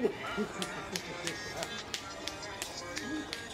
Thank you.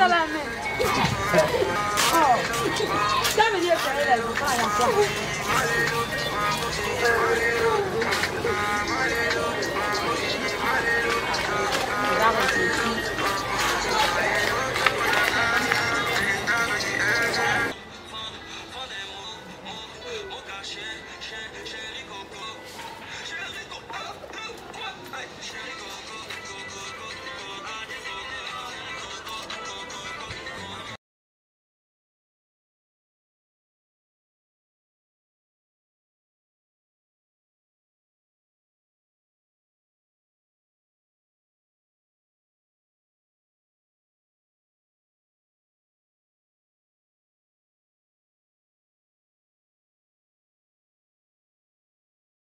Ça la main Oh pas à la.